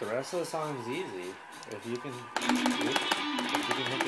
The rest of the song is easy. If you can, if you can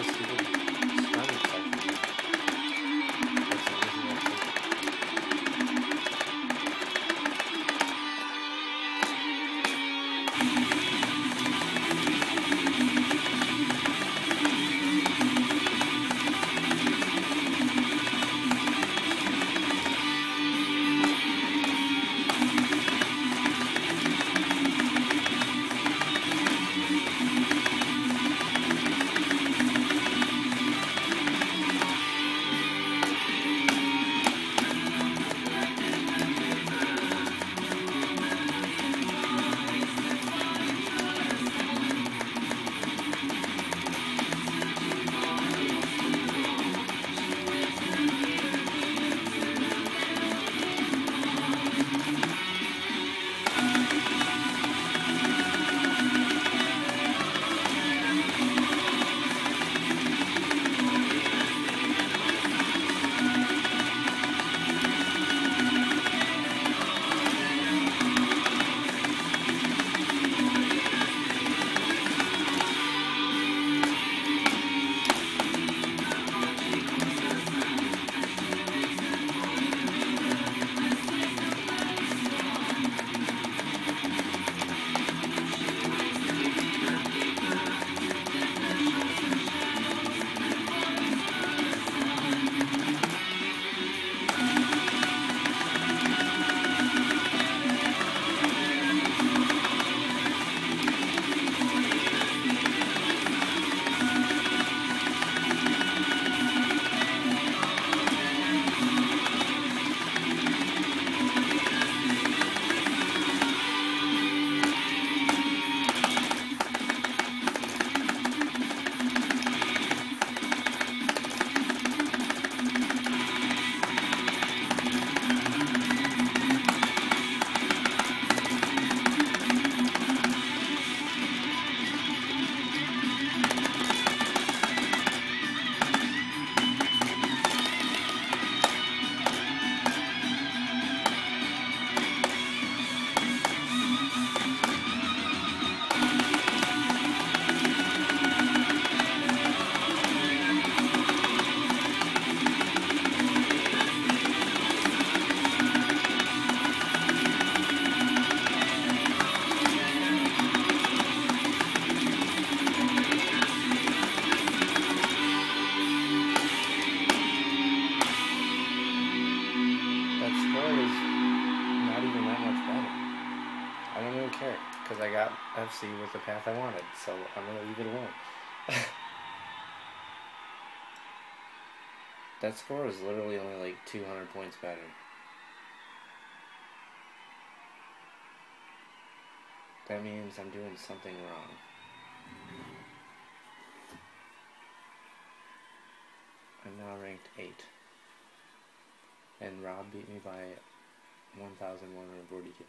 I don't even care because I got FC with the path I wanted, so I'm gonna leave it alone. that score is literally only like 200 points better. That means I'm doing something wrong. I'm now ranked 8 and Rob beat me by 1,142.